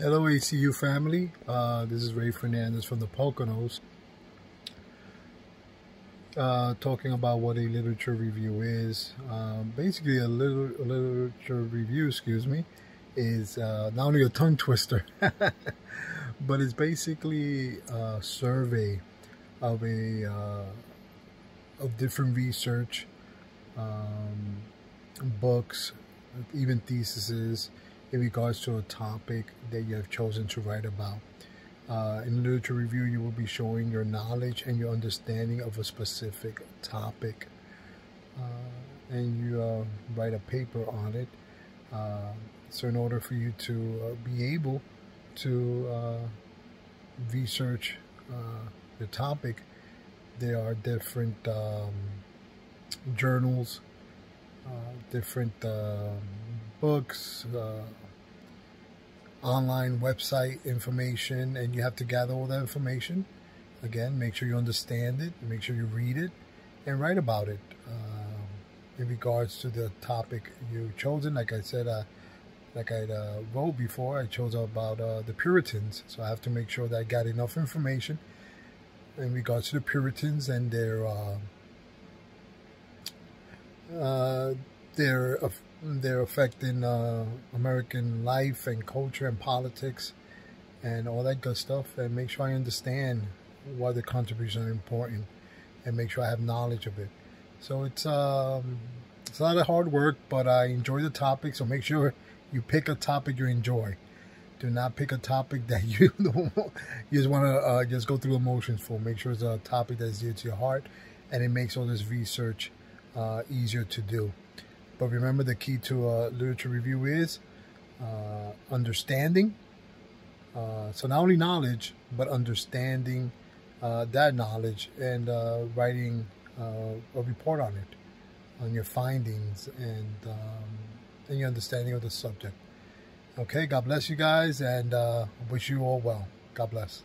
Hello ACU family, uh, this is Ray Fernandez from the Poconos uh, talking about what a literature review is. Um, basically a, little, a literature review, excuse me, is uh, not only a tongue twister, but it's basically a survey of a uh, of different research, um, books, even theses in regards to a topic that you have chosen to write about. Uh, in literature review, you will be showing your knowledge and your understanding of a specific topic. Uh, and you uh, write a paper on it. Uh, so in order for you to uh, be able to uh, research the topic, there are different um, journals, different um, books, online website information and you have to gather all that information. Again, make sure you understand it, make sure you read it, and write about it um, in regards to the topic you've chosen. Like I said, uh, like I uh, wrote before, I chose about uh, the Puritans, so I have to make sure that I got enough information in regards to the Puritans and their their they're affecting uh, American life and culture and politics and all that good stuff. And make sure I understand why the contributions are important and make sure I have knowledge of it. So it's um, it's a lot of hard work, but I enjoy the topic. So make sure you pick a topic you enjoy. Do not pick a topic that you you just want to uh, just go through emotions for. Make sure it's a topic that's dear to your heart, and it makes all this research uh, easier to do. But remember the key to a literature review is uh, understanding. Uh, so not only knowledge, but understanding uh, that knowledge and uh, writing uh, a report on it, on your findings and, um, and your understanding of the subject. Okay, God bless you guys and uh, wish you all well. God bless.